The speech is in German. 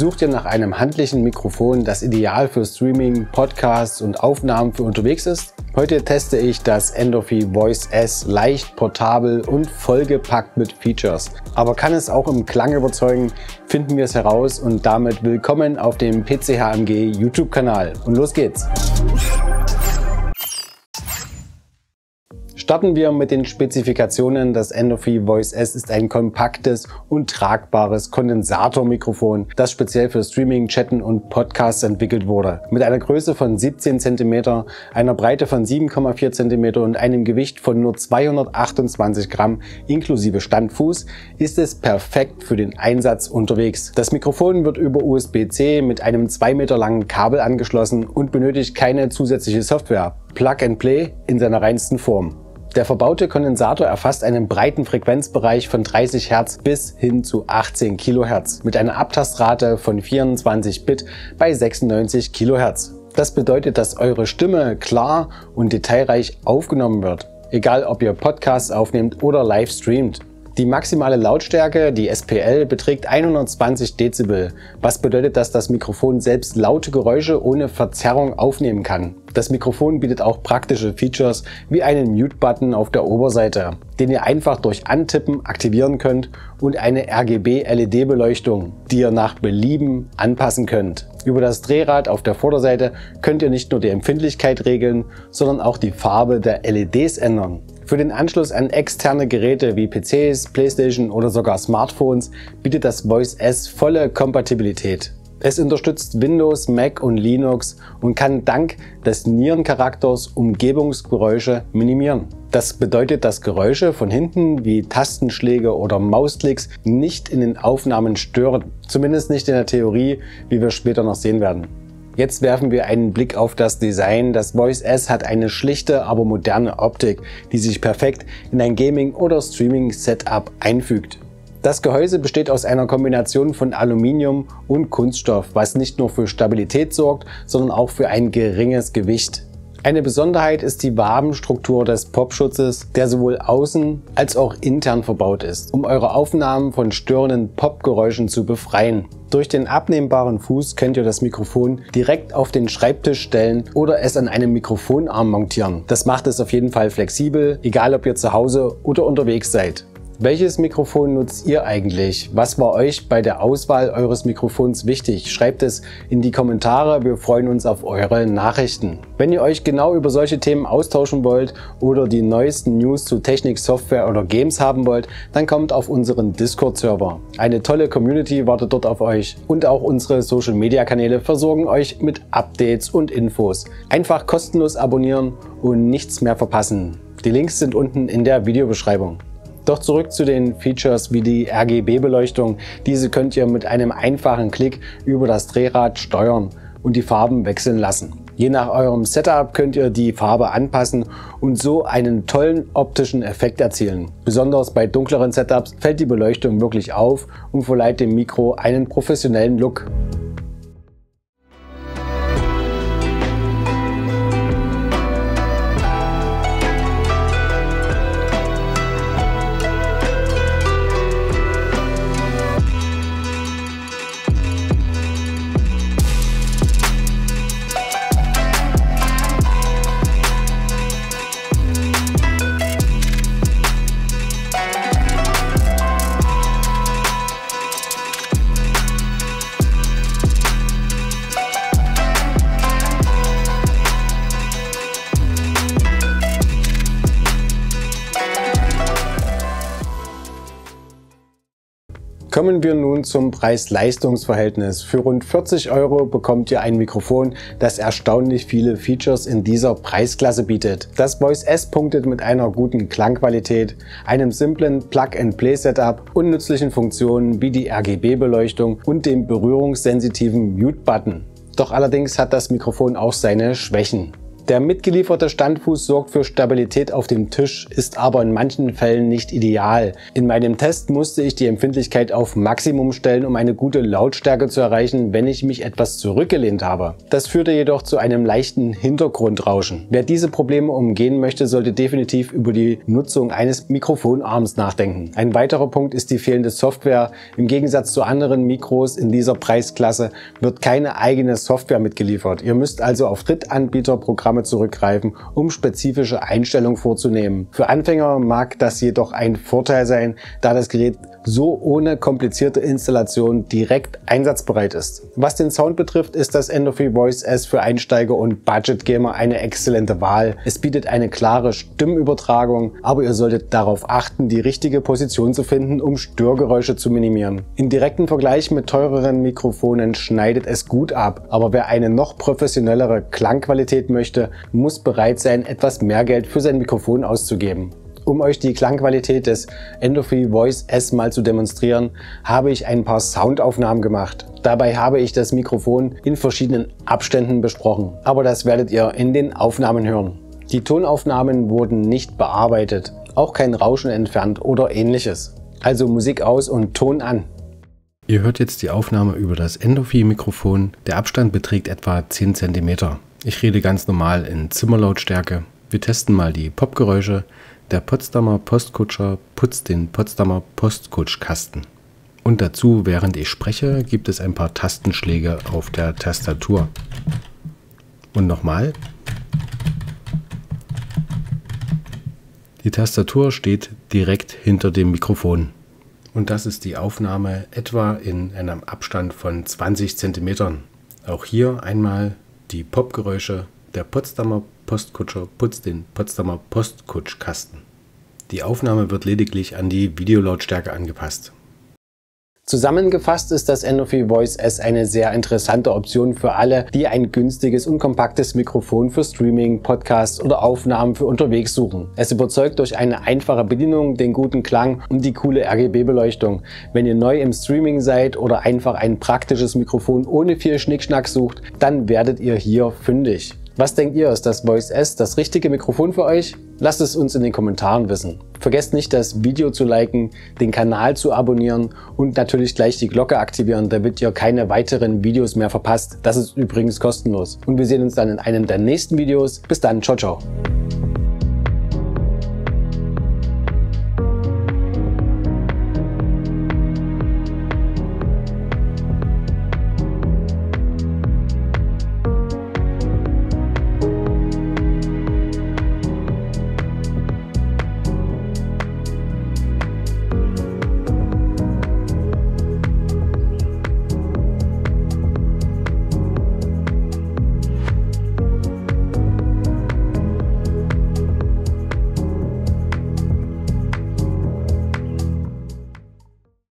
Sucht ihr nach einem handlichen Mikrofon, das ideal für Streaming, Podcasts und Aufnahmen für unterwegs ist? Heute teste ich das Endorphy Voice S leicht, portabel und vollgepackt mit Features. Aber kann es auch im Klang überzeugen? Finden wir es heraus und damit willkommen auf dem PCHMG YouTube-Kanal. Und los geht's! Starten wir mit den Spezifikationen. Das Endorphy Voice S ist ein kompaktes und tragbares Kondensatormikrofon, das speziell für Streaming, Chatten und Podcasts entwickelt wurde. Mit einer Größe von 17 cm, einer Breite von 7,4 cm und einem Gewicht von nur 228 Gramm inklusive Standfuß ist es perfekt für den Einsatz unterwegs. Das Mikrofon wird über USB-C mit einem 2 Meter langen Kabel angeschlossen und benötigt keine zusätzliche Software. Plug and Play in seiner reinsten Form. Der verbaute Kondensator erfasst einen breiten Frequenzbereich von 30 Hertz bis hin zu 18 Kilohertz mit einer Abtastrate von 24 Bit bei 96 Kilohertz. Das bedeutet, dass eure Stimme klar und detailreich aufgenommen wird, egal ob ihr Podcasts aufnehmt oder live streamt. Die maximale Lautstärke, die SPL, beträgt 120 Dezibel, was bedeutet, dass das Mikrofon selbst laute Geräusche ohne Verzerrung aufnehmen kann. Das Mikrofon bietet auch praktische Features wie einen Mute-Button auf der Oberseite, den ihr einfach durch Antippen aktivieren könnt und eine RGB-LED-Beleuchtung, die ihr nach Belieben anpassen könnt. Über das Drehrad auf der Vorderseite könnt ihr nicht nur die Empfindlichkeit regeln, sondern auch die Farbe der LEDs ändern. Für den Anschluss an externe Geräte wie PCs, Playstation oder sogar Smartphones bietet das Voice S volle Kompatibilität. Es unterstützt Windows, Mac und Linux und kann dank des Nierencharakters Umgebungsgeräusche minimieren. Das bedeutet, dass Geräusche von hinten wie Tastenschläge oder Mausklicks nicht in den Aufnahmen stören. Zumindest nicht in der Theorie, wie wir später noch sehen werden. Jetzt werfen wir einen Blick auf das Design. Das Voice S hat eine schlichte, aber moderne Optik, die sich perfekt in ein Gaming- oder Streaming-Setup einfügt. Das Gehäuse besteht aus einer Kombination von Aluminium und Kunststoff, was nicht nur für Stabilität sorgt, sondern auch für ein geringes Gewicht. Eine Besonderheit ist die Wabenstruktur des Popschutzes, der sowohl außen als auch intern verbaut ist, um eure Aufnahmen von störenden Popgeräuschen zu befreien. Durch den abnehmbaren Fuß könnt ihr das Mikrofon direkt auf den Schreibtisch stellen oder es an einem Mikrofonarm montieren. Das macht es auf jeden Fall flexibel, egal ob ihr zu Hause oder unterwegs seid. Welches Mikrofon nutzt ihr eigentlich? Was war euch bei der Auswahl eures Mikrofons wichtig? Schreibt es in die Kommentare, wir freuen uns auf eure Nachrichten. Wenn ihr euch genau über solche Themen austauschen wollt oder die neuesten News zu Technik, Software oder Games haben wollt, dann kommt auf unseren Discord-Server. Eine tolle Community wartet dort auf euch und auch unsere Social-Media-Kanäle versorgen euch mit Updates und Infos. Einfach kostenlos abonnieren und nichts mehr verpassen. Die Links sind unten in der Videobeschreibung. Doch zurück zu den Features wie die RGB-Beleuchtung. Diese könnt ihr mit einem einfachen Klick über das Drehrad steuern und die Farben wechseln lassen. Je nach eurem Setup könnt ihr die Farbe anpassen und so einen tollen optischen Effekt erzielen. Besonders bei dunkleren Setups fällt die Beleuchtung wirklich auf und verleiht dem Mikro einen professionellen Look. Kommen wir nun zum Preis-Leistungs-Verhältnis. Für rund 40 Euro bekommt ihr ein Mikrofon, das erstaunlich viele Features in dieser Preisklasse bietet. Das Voice S punktet mit einer guten Klangqualität, einem simplen Plug-and-Play-Setup und nützlichen Funktionen wie die RGB-Beleuchtung und dem berührungssensitiven Mute-Button. Doch allerdings hat das Mikrofon auch seine Schwächen. Der mitgelieferte Standfuß sorgt für Stabilität auf dem Tisch, ist aber in manchen Fällen nicht ideal. In meinem Test musste ich die Empfindlichkeit auf Maximum stellen, um eine gute Lautstärke zu erreichen, wenn ich mich etwas zurückgelehnt habe. Das führte jedoch zu einem leichten Hintergrundrauschen. Wer diese Probleme umgehen möchte, sollte definitiv über die Nutzung eines Mikrofonarms nachdenken. Ein weiterer Punkt ist die fehlende Software. Im Gegensatz zu anderen Mikros in dieser Preisklasse wird keine eigene Software mitgeliefert. Ihr müsst also auf Drittanbieterprogramme Programme zurückgreifen, um spezifische Einstellungen vorzunehmen. Für Anfänger mag das jedoch ein Vorteil sein, da das Gerät so ohne komplizierte Installation direkt einsatzbereit ist. Was den Sound betrifft, ist das Endorphy Voice S für Einsteiger und Budget Gamer eine exzellente Wahl. Es bietet eine klare Stimmübertragung, aber ihr solltet darauf achten, die richtige Position zu finden, um Störgeräusche zu minimieren. Im direkten Vergleich mit teureren Mikrofonen schneidet es gut ab, aber wer eine noch professionellere Klangqualität möchte, muss bereit sein, etwas mehr Geld für sein Mikrofon auszugeben. Um euch die Klangqualität des Endorphy Voice S mal zu demonstrieren, habe ich ein paar Soundaufnahmen gemacht. Dabei habe ich das Mikrofon in verschiedenen Abständen besprochen, aber das werdet ihr in den Aufnahmen hören. Die Tonaufnahmen wurden nicht bearbeitet, auch kein Rauschen entfernt oder ähnliches. Also Musik aus und Ton an. Ihr hört jetzt die Aufnahme über das Endorphy-Mikrofon. Der Abstand beträgt etwa 10 cm. Ich rede ganz normal in Zimmerlautstärke. Wir testen mal die Popgeräusche, der Potsdamer Postkutscher putzt den Potsdamer Postkutschkasten. Und dazu, während ich spreche, gibt es ein paar Tastenschläge auf der Tastatur. Und nochmal. Die Tastatur steht direkt hinter dem Mikrofon. Und das ist die Aufnahme etwa in einem Abstand von 20 cm. Auch hier einmal die Popgeräusche. Der Potsdamer Postkutscher putzt den Potsdamer Postkutschkasten. Die Aufnahme wird lediglich an die Videolautstärke angepasst. Zusammengefasst ist das Endorphy Voice S eine sehr interessante Option für alle, die ein günstiges und kompaktes Mikrofon für Streaming, Podcasts oder Aufnahmen für unterwegs suchen. Es überzeugt durch eine einfache Bedienung, den guten Klang und die coole RGB-Beleuchtung. Wenn ihr neu im Streaming seid oder einfach ein praktisches Mikrofon ohne viel Schnickschnack sucht, dann werdet ihr hier fündig. Was denkt ihr, ist das Voice S das richtige Mikrofon für euch? Lasst es uns in den Kommentaren wissen. Vergesst nicht, das Video zu liken, den Kanal zu abonnieren und natürlich gleich die Glocke aktivieren, damit ihr keine weiteren Videos mehr verpasst. Das ist übrigens kostenlos. Und wir sehen uns dann in einem der nächsten Videos. Bis dann, ciao, ciao.